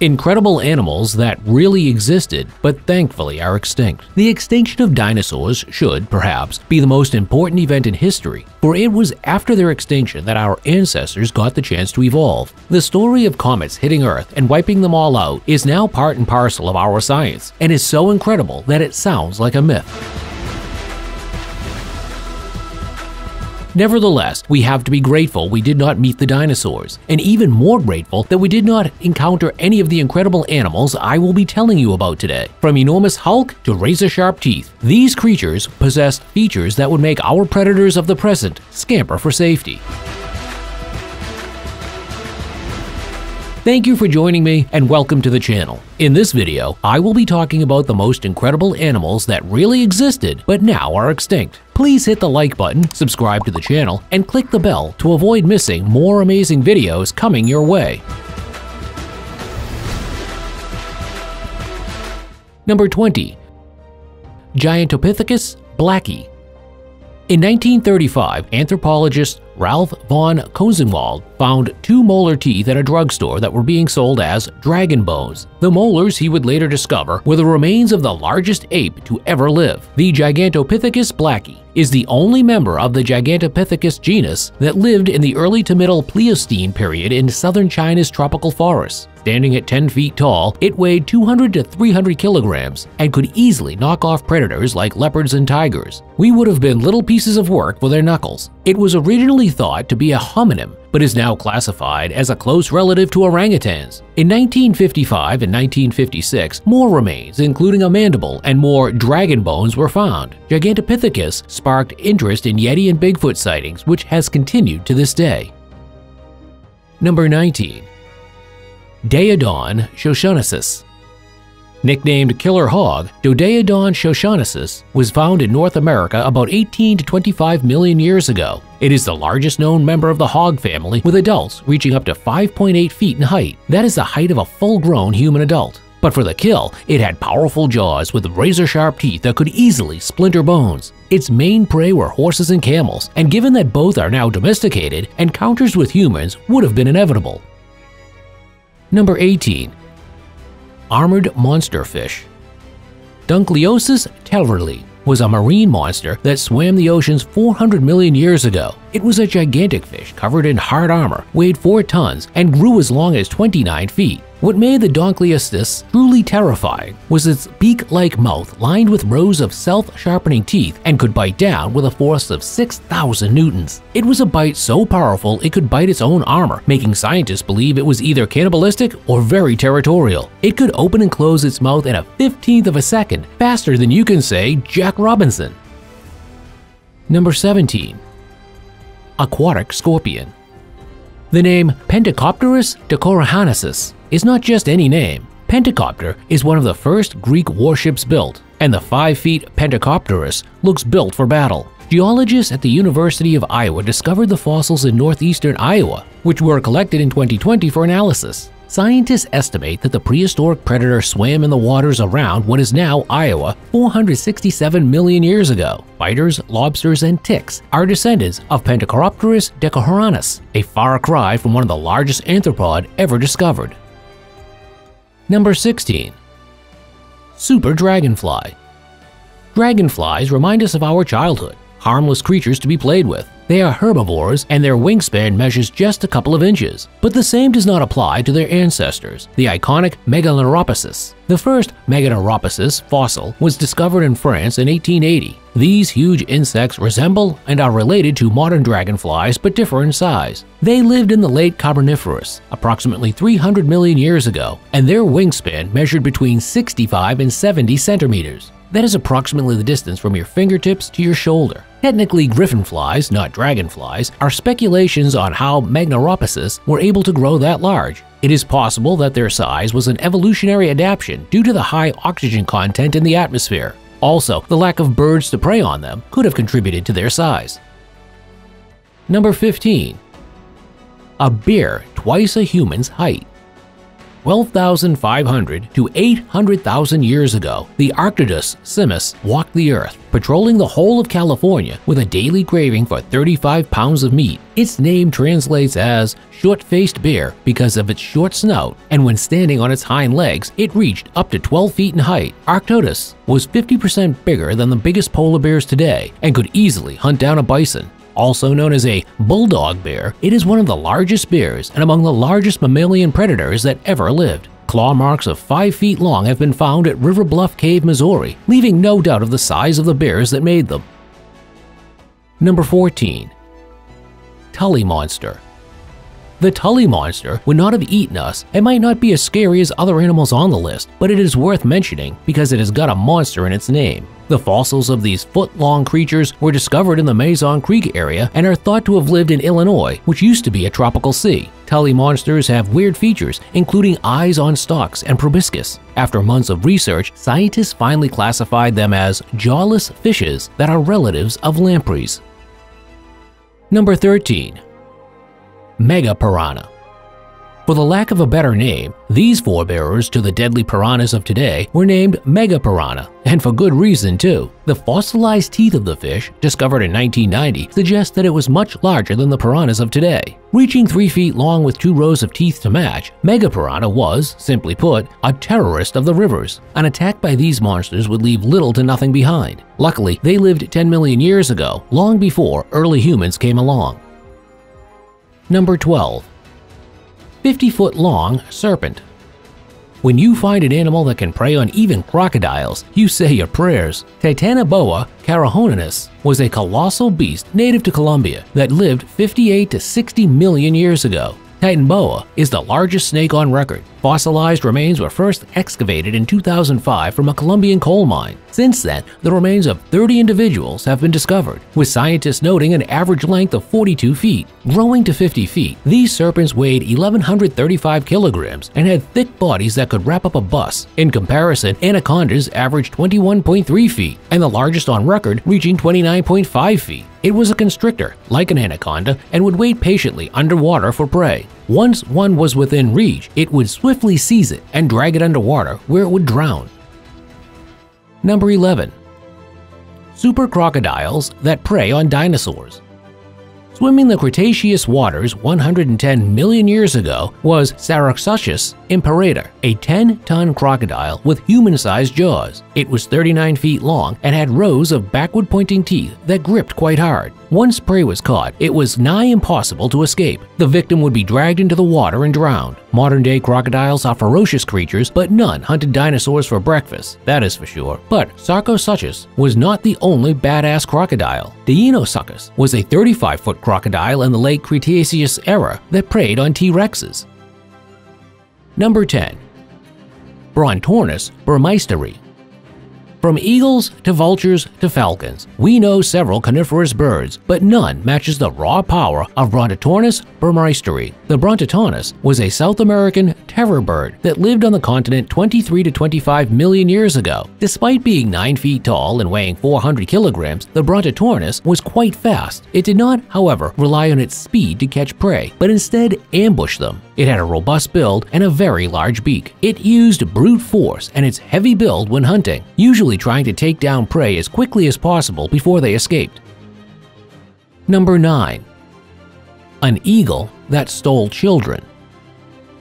Incredible animals that really existed but thankfully are extinct. The extinction of dinosaurs should, perhaps, be the most important event in history, for it was after their extinction that our ancestors got the chance to evolve. The story of comets hitting Earth and wiping them all out is now part and parcel of our science and is so incredible that it sounds like a myth. Nevertheless, we have to be grateful we did not meet the dinosaurs, and even more grateful that we did not encounter any of the incredible animals I will be telling you about today. From enormous hulk to razor sharp teeth, these creatures possessed features that would make our predators of the present scamper for safety. Thank you for joining me and welcome to the channel. In this video, I will be talking about the most incredible animals that really existed but now are extinct. Please hit the like button, subscribe to the channel, and click the bell to avoid missing more amazing videos coming your way. Number 20. Gigantopithecus blacki. in 1935, anthropologist Ralph von Koenigswald found two molar teeth at a drugstore that were being sold as dragon bones. The molars, he would later discover, were the remains of the largest ape to ever live. The Gigantopithecus blacki is the only member of the Gigantopithecus genus that lived in the early to middle Pleistocene period in southern China's tropical forests. Standing at 10 feet tall, it weighed 200 to 300 kilograms and could easily knock off predators like leopards and tigers. We would have been little pieces of work for their knuckles. It was originally thought to be a hominin, but is now classified as a close relative to orangutans. In 1955 and 1956, more remains, including a mandible and more dragon bones, were found. Gigantopithecus sparked interest in Yeti and Bigfoot sightings, which has continued to this day. Number 19. Daeodon shoshonensis. Nicknamed killer hog, Daeodon shoshonensis was found in North America about 18 to 25 million years ago. It is the largest known member of the hog family, with adults reaching up to 5.8 feet in height. That is the height of a full-grown human adult. But for the kill, it had powerful jaws with razor-sharp teeth that could easily splinter bones. Its main prey were horses and camels, and given that both are now domesticated, encounters with humans would have been inevitable. Number 18. Armored Monster Fish Dunkleosteus terrelli was a marine monster that swam the oceans 400 million years ago. It was a gigantic fish covered in hard armor, weighed 4 tons, and grew as long as 29 feet. What made the Dunkleosteus truly terrifying was its beak-like mouth lined with rows of self-sharpening teeth and could bite down with a force of 6,000 newtons. It was a bite so powerful it could bite its own armor, making scientists believe it was either cannibalistic or very territorial. It could open and close its mouth in a 15th of a second, faster than you can say Jack Robinson. Number 17. Aquatic Scorpion The name Pentecopterus decorahonensis is not just any name. Pentacopter is one of the first Greek warships built, and the 5 feet Pentecopterus looks built for battle. Geologists at the University of Iowa discovered the fossils in northeastern Iowa, which were collected in 2020 for analysis. Scientists estimate that the prehistoric predator swam in the waters around what is now Iowa 467 million years ago. Spiders, lobsters, and ticks are descendants of Pentacoropterus decohoranus, a far cry from one of the largest arthropod ever discovered. Number 16. Super Dragonfly Dragonflies remind us of our childhood, harmless creatures to be played with. They are herbivores and their wingspan measures just a couple of inches, but the same does not apply to their ancestors, the iconic Meganeuropsis. The first Meganeuropsis fossil was discovered in France in 1880. These huge insects resemble and are related to modern dragonflies but differ in size. They lived in the late Carboniferous, approximately 300 million years ago, and their wingspan measured between 65 and 70 centimeters. That is approximately the distance from your fingertips to your shoulder. Technically, griffin flies, not dragonflies, are speculations on how Meganeuropsis were able to grow that large. It is possible that their size was an evolutionary adaptation due to the high oxygen content in the atmosphere. Also, the lack of birds to prey on them could have contributed to their size. Number 15. A bear twice a human's height. 12,500 to 800,000 years ago, the Arctodus simus walked the earth, patrolling the whole of California with a daily craving for 35 pounds of meat. Its name translates as short-faced bear because of its short snout, and when standing on its hind legs, it reached up to 12 feet in height. Arctodus was 50% bigger than the biggest polar bears today and could easily hunt down a bison. Also known as a bulldog bear, it is one of the largest bears and among the largest mammalian predators that ever lived. Claw marks of 5 feet long have been found at River Bluff Cave, Missouri, leaving no doubt of the size of the bears that made them. Number 14. Tully Monster the Tully monster would not have eaten us and might not be as scary as other animals on the list, but it is worth mentioning because it has got a monster in its name. The fossils of these foot-long creatures were discovered in the Mazon Creek area and are thought to have lived in Illinois, which used to be a tropical sea. Tully monsters have weird features, including eyes on stalks and proboscis. After months of research, scientists finally classified them as jawless fishes that are relatives of lampreys. Number 13. Megapiranha. For the lack of a better name, these forebearers to the deadly piranhas of today were named Megapiranha, and for good reason too. The fossilized teeth of the fish, discovered in 1990, suggest that it was much larger than the piranhas of today. Reaching 3 feet long with two rows of teeth to match, Megapiranha was, simply put, a terrorist of the rivers. An attack by these monsters would leave little to nothing behind. Luckily, they lived 10 million years ago, long before early humans came along. Number 12. 50 foot long serpent. When you find an animal that can prey on even crocodiles, you say your prayers. Titanoboa cerrejonensis was a colossal beast native to Colombia that lived 58 to 60 million years ago. Titanoboa is the largest snake on record. Fossilized remains were first excavated in 2005 from a Colombian coal mine. Since then, the remains of 30 individuals have been discovered, with scientists noting an average length of 42 feet. Growing to 50 feet, these serpents weighed 1,135 kilograms and had thick bodies that could wrap up a bus. In comparison, anacondas averaged 21.3 feet, and the largest on record reaching 29.5 feet. It was a constrictor, like an anaconda, and would wait patiently underwater for prey. Once one was within reach, it would swiftly seize it and drag it underwater where it would drown. Number 11. Super crocodiles that prey on dinosaurs. Swimming the Cretaceous waters 110 million years ago was Sarcosuchus imperator, a 10-ton crocodile with human-sized jaws. It was 39 feet long and had rows of backward-pointing teeth that gripped quite hard. Once prey was caught, it was nigh impossible to escape. The victim would be dragged into the water and drowned. Modern-day crocodiles are ferocious creatures, but none hunted dinosaurs for breakfast, that is for sure. But Sarcosuchus was not the only badass crocodile. Deinosuchus was a 35-foot crocodile in the late Cretaceous era that preyed on T-Rexes. Number 10. Brontornis burmeisteri from eagles to vultures to falcons, we know several coniferous birds, but none matches the raw power of Brontotornis burmeisteri. The Brontotornis was a South American terror bird that lived on the continent 23 to 25 million years ago. Despite being 9 feet tall and weighing 400 kilograms, the Brontotornis was quite fast. It did not, however, rely on its speed to catch prey, but instead ambush them. It had a robust build and a very large beak. It used brute force and its heavy build when hunting, usually trying to take down prey as quickly as possible before they escaped. Number 9. An eagle that stole children.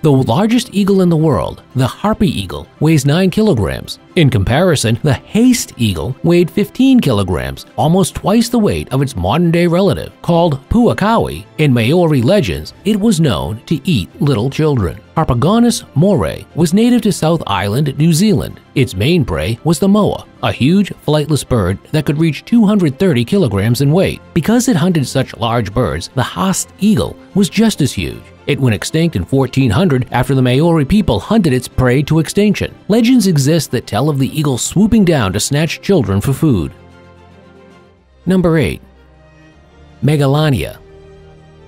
The largest eagle in the world, the harpy eagle, weighs 9 kilograms. In comparison, the Haast eagle weighed 15 kilograms, almost twice the weight of its modern-day relative. Called pouakai in Maori legends, it was known to eat little children. Harpagornis moorei was native to South Island, New Zealand. Its main prey was the moa, a huge, flightless bird that could reach 230 kilograms in weight. Because it hunted such large birds, the Haast eagle was just as huge. It went extinct in 1400 after the Maori people hunted its prey to extinction. Legends exist that tell of the eagle swooping down to snatch children for food. Number 8. Megalania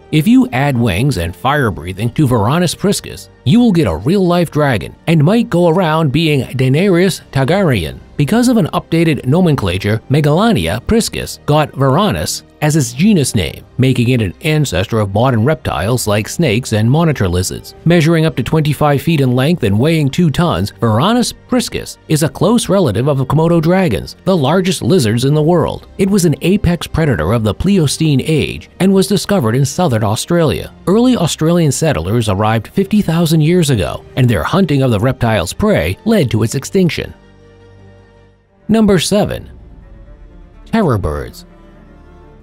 if you add wings and fire breathing to Varanus priscus, you will get a real-life dragon and might go around being Daenerys Targaryen. Because of an updated nomenclature, Megalania priscus got Varanus as its genus name, making it an ancestor of modern reptiles like snakes and monitor lizards. Measuring up to 25 feet in length and weighing 2 tons, Varanus priscus is a close relative of Komodo dragons, the largest lizards in the world. It was an apex predator of the Pleistocene age and was discovered in southern Australia. Early Australian settlers arrived 50,000 years ago, and their hunting of the reptile's prey led to its extinction. Number 7. Terror Birds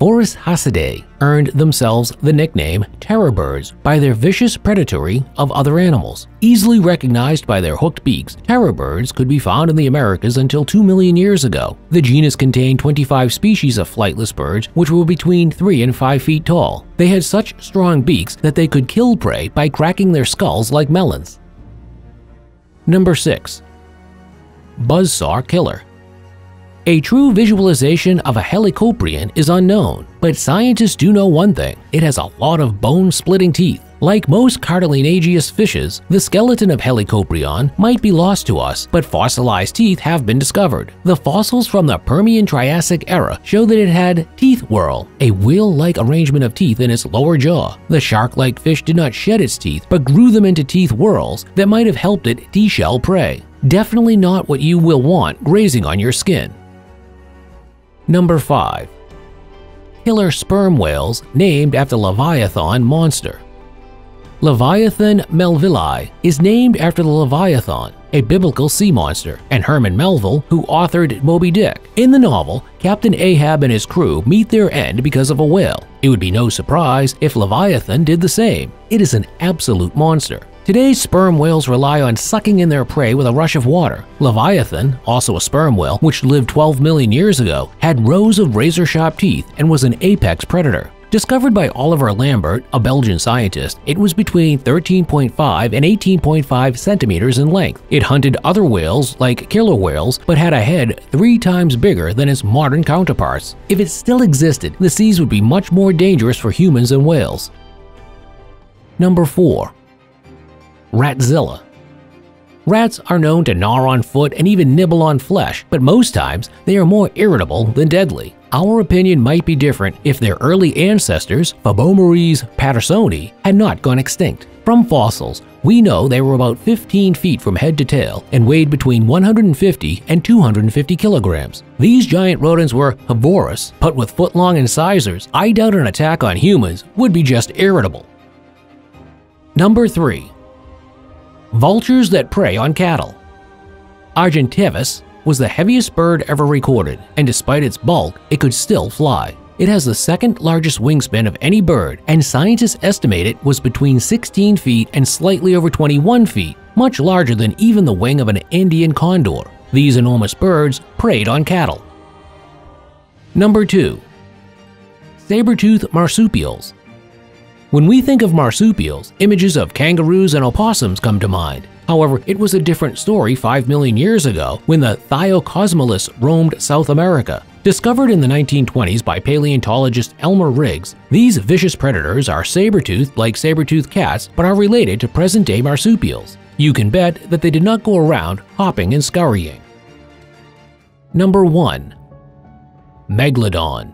Phorusrhacidae earned themselves the nickname terror birds by their vicious predatory of other animals. Easily recognized by their hooked beaks, terror birds could be found in the Americas until 2 million years ago. The genus contained 25 species of flightless birds which were between 3 and 5 feet tall. They had such strong beaks that they could kill prey by cracking their skulls like melons. Number 6. Buzzsaw Killer a true visualization of a helicoprion is unknown, but scientists do know one thing it has a lot of bone splitting teeth. Like most cartilaginous fishes, the skeleton of Helicoprion might be lost to us, but fossilized teeth have been discovered. The fossils from the Permian-Triassic era show that it had teeth whorl, a wheel-like arrangement of teeth in its lower jaw. The shark-like fish did not shed its teeth, but grew them into teeth whorls that might have helped it de-shell prey. Definitely not what you will want grazing on your skin. Number 5. Killer sperm whales named after Leviathan monster. Leviathan melvillei is named after the Leviathan, a biblical sea monster, and Herman Melville, who authored Moby Dick. In the novel, Captain Ahab and his crew meet their end because of a whale. It would be no surprise if Leviathan did the same. It is an absolute monster. Today's sperm whales rely on sucking in their prey with a rush of water. Leviathan, also a sperm whale, which lived 12 million years ago, had rows of razor-sharp teeth and was an apex predator. Discovered by Oliver Lambert, a Belgian scientist, it was between 13.5 and 18.5 centimeters in length. It hunted other whales like killer whales, but had a head three times bigger than its modern counterparts. If it still existed, the seas would be much more dangerous for humans and whales. Number 4. Ratzilla. Rats are known to gnaw on foot and even nibble on flesh, but most times they are more irritable than deadly. Our opinion might be different if their early ancestors, Phoberomys pattersoni, had not gone extinct. From fossils, we know they were about 15 feet from head to tail and weighed between 150 and 250 kilograms. These giant rodents were herbivorous, but with foot-long incisors, I doubt an attack on humans would be just irritable. Number 3 vultures that prey on cattle. Argentavis was the heaviest bird ever recorded, and despite its bulk, it could still fly. It has the second largest wingspan of any bird, and scientists estimate it was between 16 feet and slightly over 21 feet, much larger than even the wing of an Indian condor. These enormous birds preyed on cattle. Number 2. Saber-tooth marsupials when we think of marsupials, images of kangaroos and opossums come to mind. However, it was a different story 5 million years ago when the Thylacosmilus roamed South America. Discovered in the 1920s by paleontologist Elmer Riggs, these vicious predators are saber-toothed like saber-toothed cats but are related to present-day marsupials. You can bet that they did not go around hopping and scurrying. Number 1. Megalodon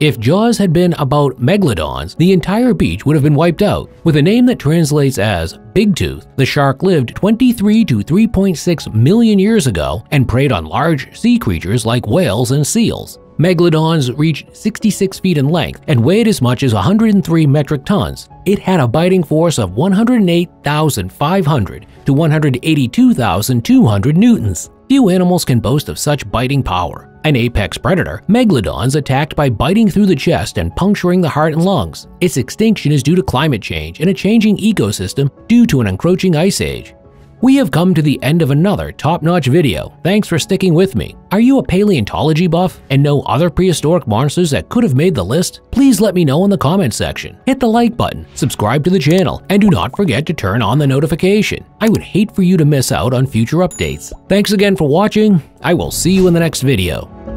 if Jaws had been about megalodons, the entire beach would have been wiped out. With a name that translates as Big Tooth, the shark lived 23 to 3.6 million years ago and preyed on large sea creatures like whales and seals. Megalodons reached 66 feet in length and weighed as much as 103 metric tons. It had a biting force of 108,500 to 182,200 newtons. Few animals can boast of such biting power. An apex predator, Megalodons attacked by biting through the chest and puncturing the heart and lungs. Its extinction is due to climate change and a changing ecosystem due to an encroaching ice age. We have come to the end of another top-notch video. Thanks for sticking with me. Are you a paleontology buff and know other prehistoric monsters that could have made the list? Please let me know in the comment section. Hit the like button, subscribe to the channel, and do not forget to turn on the notification. I would hate for you to miss out on future updates. Thanks again for watching. I will see you in the next video.